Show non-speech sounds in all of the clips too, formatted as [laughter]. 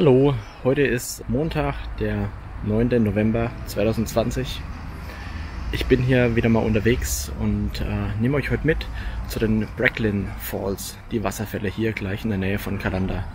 Hallo, heute ist Montag, der 9. November 2020. Ich bin hier wieder mal unterwegs und äh, nehme euch heute mit zu den Bracklin Falls, die Wasserfälle hier gleich in der Nähe von Kalanda.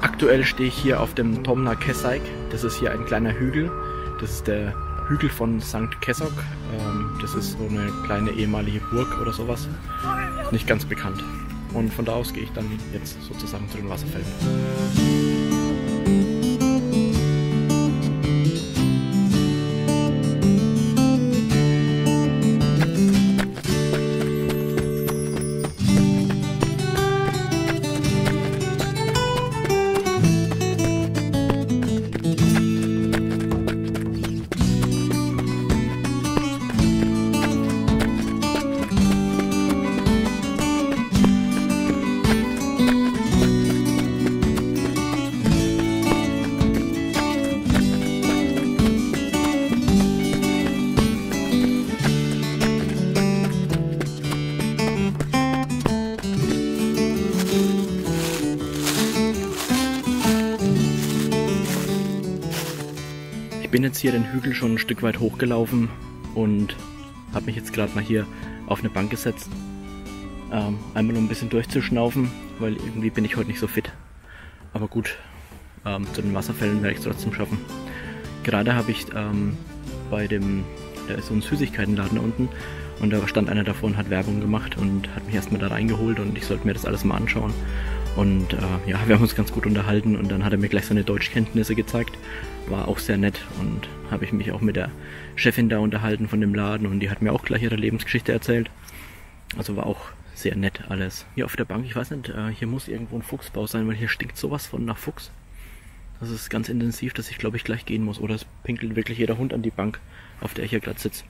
Aktuell stehe ich hier auf dem Tomna Kesaik. Das ist hier ein kleiner Hügel das ist der Hügel von St. Kessock. Ähm, das ist so eine kleine ehemalige Burg oder sowas. Nicht ganz bekannt. Und von da aus gehe ich dann jetzt sozusagen zu den Wasserfällen. Bin jetzt hier den Hügel schon ein Stück weit hochgelaufen und habe mich jetzt gerade mal hier auf eine Bank gesetzt. Ähm, einmal um ein bisschen durchzuschnaufen, weil irgendwie bin ich heute nicht so fit. Aber gut, ähm, zu den Wasserfällen werde ich es trotzdem schaffen. Gerade habe ich ähm, bei dem, da ist so ein Süßigkeitenladen unten und da stand einer davor und hat Werbung gemacht und hat mich erstmal da reingeholt und ich sollte mir das alles mal anschauen. Und äh, ja, wir haben uns ganz gut unterhalten und dann hat er mir gleich seine Deutschkenntnisse gezeigt. War auch sehr nett und habe ich mich auch mit der Chefin da unterhalten von dem Laden und die hat mir auch gleich ihre Lebensgeschichte erzählt. Also war auch sehr nett alles. Hier auf der Bank, ich weiß nicht, äh, hier muss irgendwo ein Fuchsbau sein, weil hier stinkt sowas von nach Fuchs. Das ist ganz intensiv, dass ich glaube ich gleich gehen muss. Oder es pinkelt wirklich jeder Hund an die Bank, auf der ich hier gerade sitze.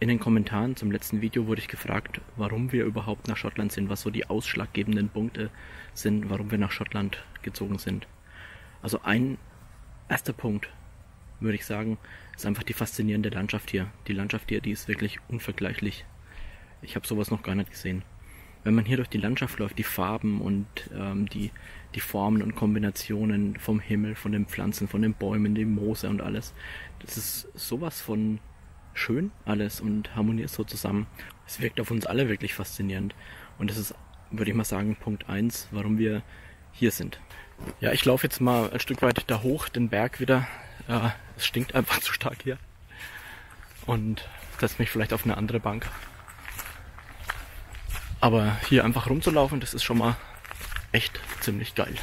In den Kommentaren zum letzten Video wurde ich gefragt, warum wir überhaupt nach Schottland sind, was so die ausschlaggebenden Punkte sind, warum wir nach Schottland gezogen sind. Also ein erster Punkt, würde ich sagen, ist einfach die faszinierende Landschaft hier. Die Landschaft hier, die ist wirklich unvergleichlich. Ich habe sowas noch gar nicht gesehen. Wenn man hier durch die Landschaft läuft, die Farben und ähm, die, die Formen und Kombinationen vom Himmel, von den Pflanzen, von den Bäumen, dem Moose und alles, das ist sowas von schön alles und harmoniert so zusammen. Es wirkt auf uns alle wirklich faszinierend. Und das ist, würde ich mal sagen, Punkt 1, warum wir hier sind. Ja, ich laufe jetzt mal ein Stück weit da hoch, den Berg wieder. Ja, es stinkt einfach [laughs] zu stark hier. Und setze mich vielleicht auf eine andere Bank. Aber hier einfach rumzulaufen, das ist schon mal echt ziemlich geil.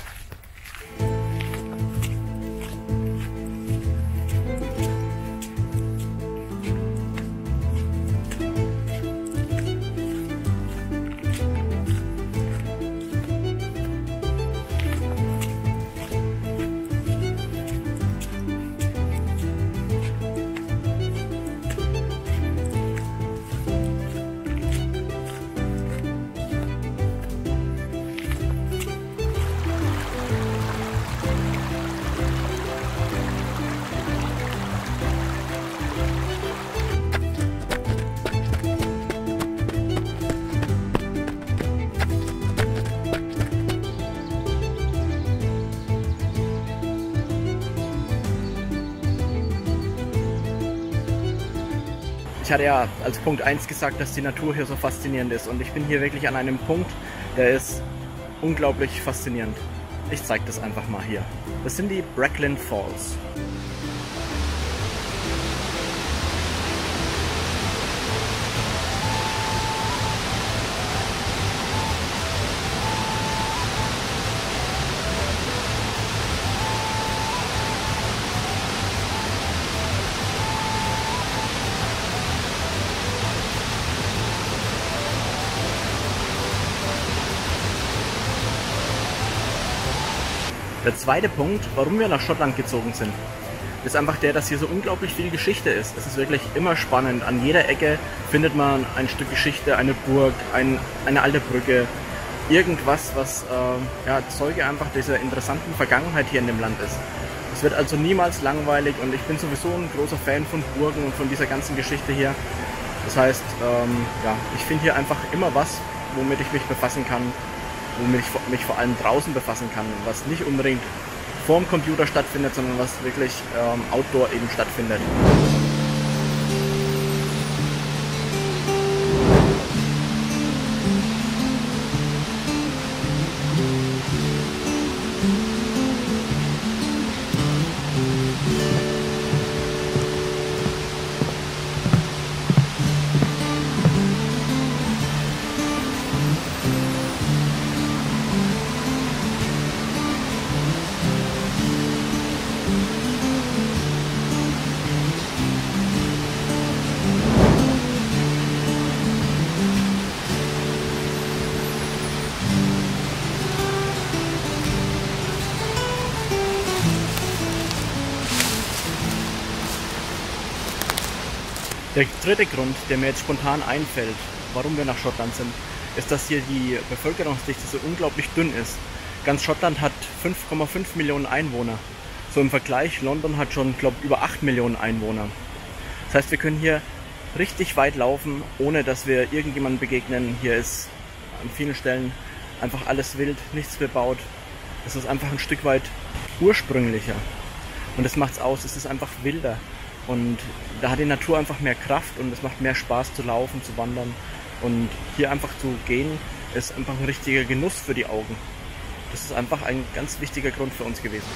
Ich hatte ja als Punkt 1 gesagt, dass die Natur hier so faszinierend ist und ich bin hier wirklich an einem Punkt, der ist unglaublich faszinierend. Ich zeige das einfach mal hier. Das sind die Bracklin Falls. Der zweite Punkt, warum wir nach Schottland gezogen sind, ist einfach der, dass hier so unglaublich viel Geschichte ist. Es ist wirklich immer spannend. An jeder Ecke findet man ein Stück Geschichte, eine Burg, ein, eine alte Brücke, irgendwas, was äh, ja, Zeuge einfach dieser interessanten Vergangenheit hier in dem Land ist. Es wird also niemals langweilig und ich bin sowieso ein großer Fan von Burgen und von dieser ganzen Geschichte hier. Das heißt, ähm, ja, ich finde hier einfach immer was, womit ich mich befassen kann, womit ich mich vor allem draußen befassen kann, was nicht unbedingt vorm Computer stattfindet, sondern was wirklich ähm, outdoor eben stattfindet. Der dritte Grund, der mir jetzt spontan einfällt, warum wir nach Schottland sind, ist, dass hier die Bevölkerungsdichte so unglaublich dünn ist. Ganz Schottland hat 5,5 Millionen Einwohner. So im Vergleich, London hat schon, glaube über 8 Millionen Einwohner. Das heißt, wir können hier richtig weit laufen, ohne dass wir irgendjemanden begegnen. Hier ist an vielen Stellen einfach alles wild, nichts bebaut. Es ist einfach ein Stück weit ursprünglicher. Und das macht es aus, es ist einfach wilder. Und da hat die Natur einfach mehr Kraft und es macht mehr Spaß zu laufen, zu wandern. Und hier einfach zu gehen, ist einfach ein richtiger Genuss für die Augen. Das ist einfach ein ganz wichtiger Grund für uns gewesen.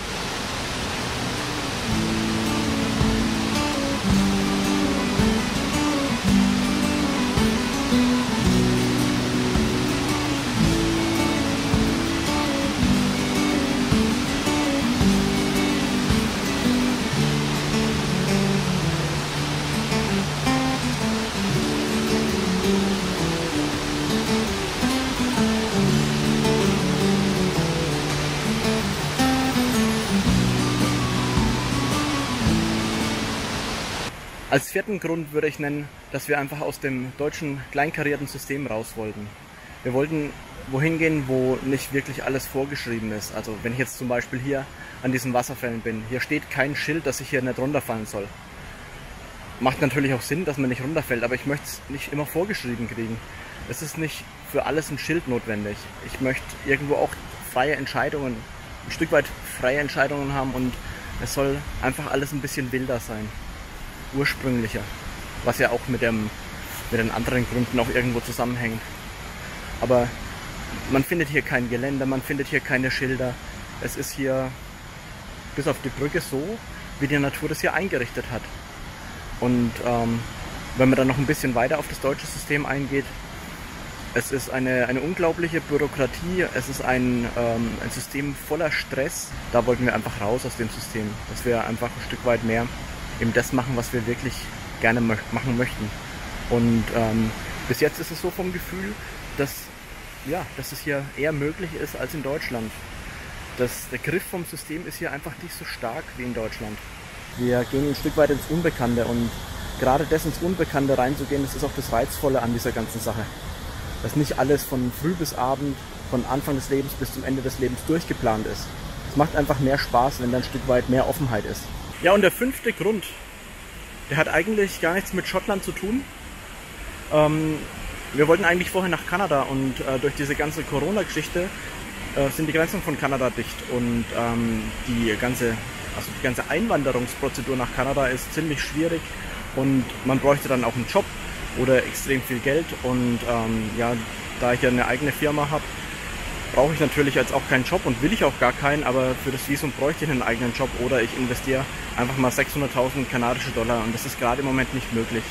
Als vierten Grund würde ich nennen, dass wir einfach aus dem deutschen kleinkarierten System raus wollten. Wir wollten wohin gehen, wo nicht wirklich alles vorgeschrieben ist. Also wenn ich jetzt zum Beispiel hier an diesen Wasserfällen bin, hier steht kein Schild, dass ich hier nicht runterfallen soll. Macht natürlich auch Sinn, dass man nicht runterfällt, aber ich möchte es nicht immer vorgeschrieben kriegen. Es ist nicht für alles ein Schild notwendig. Ich möchte irgendwo auch freie Entscheidungen, ein Stück weit freie Entscheidungen haben und es soll einfach alles ein bisschen wilder sein ursprünglicher, was ja auch mit, dem, mit den anderen Gründen auch irgendwo zusammenhängt. Aber man findet hier kein Geländer, man findet hier keine Schilder. Es ist hier bis auf die Brücke so, wie die Natur das hier eingerichtet hat. Und ähm, wenn man dann noch ein bisschen weiter auf das deutsche System eingeht, es ist eine, eine unglaubliche Bürokratie, es ist ein, ähm, ein System voller Stress. Da wollten wir einfach raus aus dem System, dass wir einfach ein Stück weit mehr eben das machen, was wir wirklich gerne machen möchten. Und ähm, bis jetzt ist es so vom Gefühl, dass, ja, dass es hier eher möglich ist als in Deutschland. Das, der Griff vom System ist hier einfach nicht so stark wie in Deutschland. Wir gehen ein Stück weit ins Unbekannte und gerade das ins Unbekannte reinzugehen, das ist auch das Reizvolle an dieser ganzen Sache. Dass nicht alles von früh bis Abend, von Anfang des Lebens bis zum Ende des Lebens durchgeplant ist. Es macht einfach mehr Spaß, wenn da ein Stück weit mehr Offenheit ist. Ja, und der fünfte Grund, der hat eigentlich gar nichts mit Schottland zu tun. Ähm, wir wollten eigentlich vorher nach Kanada und äh, durch diese ganze Corona-Geschichte äh, sind die Grenzen von Kanada dicht und ähm, die ganze, also die ganze Einwanderungsprozedur nach Kanada ist ziemlich schwierig und man bräuchte dann auch einen Job oder extrem viel Geld und ähm, ja, da ich ja eine eigene Firma habe, brauche ich natürlich jetzt auch keinen Job und will ich auch gar keinen, aber für das Visum bräuchte ich einen eigenen Job oder ich investiere einfach mal 600.000 kanadische Dollar und das ist gerade im Moment nicht möglich.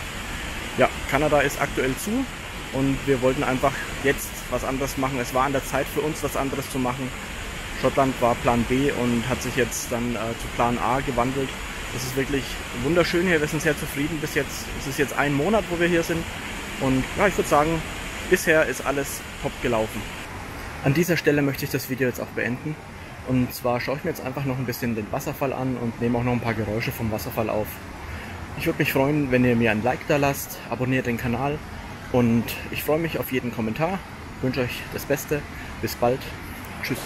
Ja, Kanada ist aktuell zu und wir wollten einfach jetzt was anderes machen. Es war an der Zeit für uns, was anderes zu machen. Schottland war Plan B und hat sich jetzt dann äh, zu Plan A gewandelt. Das ist wirklich wunderschön hier. Wir sind sehr zufrieden. Bis jetzt es ist jetzt ein Monat, wo wir hier sind. Und ja, ich würde sagen, bisher ist alles top gelaufen. An dieser Stelle möchte ich das Video jetzt auch beenden. Und zwar schaue ich mir jetzt einfach noch ein bisschen den Wasserfall an und nehme auch noch ein paar Geräusche vom Wasserfall auf. Ich würde mich freuen, wenn ihr mir ein Like da lasst, abonniert den Kanal und ich freue mich auf jeden Kommentar. Ich wünsche euch das Beste. Bis bald. Tschüss.